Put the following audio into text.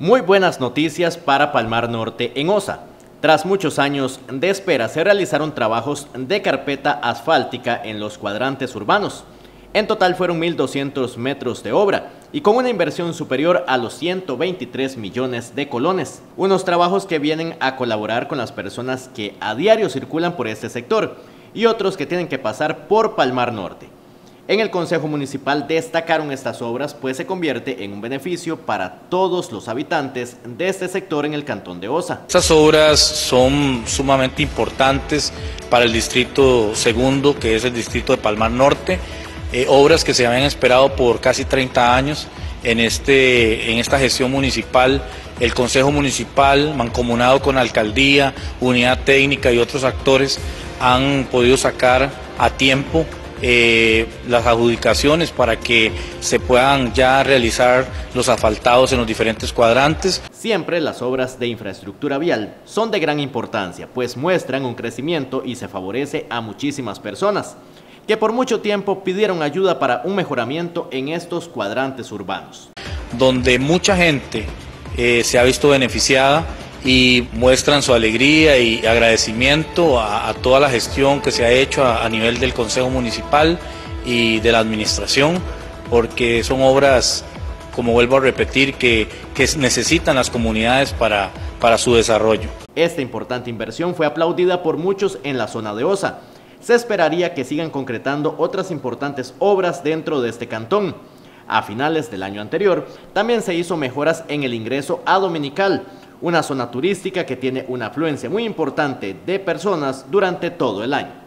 Muy buenas noticias para Palmar Norte en Osa. Tras muchos años de espera se realizaron trabajos de carpeta asfáltica en los cuadrantes urbanos. En total fueron 1.200 metros de obra y con una inversión superior a los 123 millones de colones. Unos trabajos que vienen a colaborar con las personas que a diario circulan por este sector y otros que tienen que pasar por Palmar Norte. En el Consejo Municipal destacaron estas obras, pues se convierte en un beneficio para todos los habitantes de este sector en el Cantón de Osa. Estas obras son sumamente importantes para el Distrito Segundo, que es el Distrito de Palmar Norte, eh, obras que se habían esperado por casi 30 años en, este, en esta gestión municipal. El Consejo Municipal, mancomunado con Alcaldía, Unidad Técnica y otros actores, han podido sacar a tiempo eh, las adjudicaciones para que se puedan ya realizar los asfaltados en los diferentes cuadrantes. Siempre las obras de infraestructura vial son de gran importancia, pues muestran un crecimiento y se favorece a muchísimas personas que por mucho tiempo pidieron ayuda para un mejoramiento en estos cuadrantes urbanos. Donde mucha gente eh, se ha visto beneficiada y muestran su alegría y agradecimiento a, toda la gestión que se ha hecho a, nivel del Consejo Municipal y de la Administración, porque son obras, como vuelvo a repetir, que, que necesitan las comunidades para, para su desarrollo. Esta importante inversión fue aplaudida por muchos en la zona de Osa. Se esperaría que sigan concretando otras importantes obras dentro de este cantón. A finales del año anterior, también se hizo mejoras en el ingreso a Dominical, una zona turística que tiene una afluencia muy importante de personas durante todo el año.